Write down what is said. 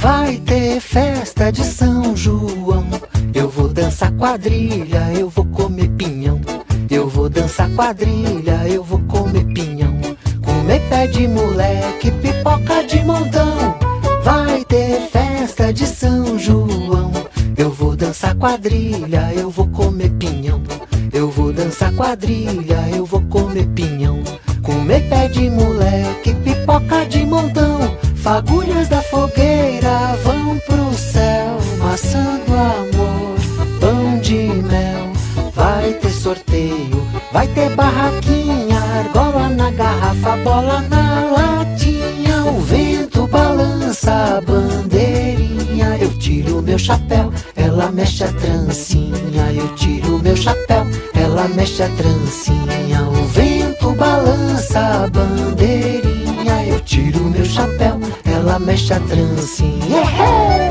Vai ter festa de São João. Eu vou dançar quadrilha, eu vou comer pinhão. Eu vou dançar quadrilha, eu vou comer pinhão. Comer pé de moleque, pipoca de montão. Vai ter festa. Eu vou dançar quadrilha, eu vou comer pinhão. Eu vou dançar quadrilha, eu vou comer pinhão. Comer pé de moleque, pipoca de montão. Fagulhas da fogueira vão pro céu, maçã do amor, pão de mel. Vai ter sorteio, vai ter barraquinha, argola na garrafa, bola na latinha. O vento Eu tiro meu chapéu, ela mexe a trancinha. Eu tiro meu chapéu, ela mexe a trancinha. O vento balança a bandeirinha. Eu tiro meu chapéu, ela mexe a trancinha. Yeah!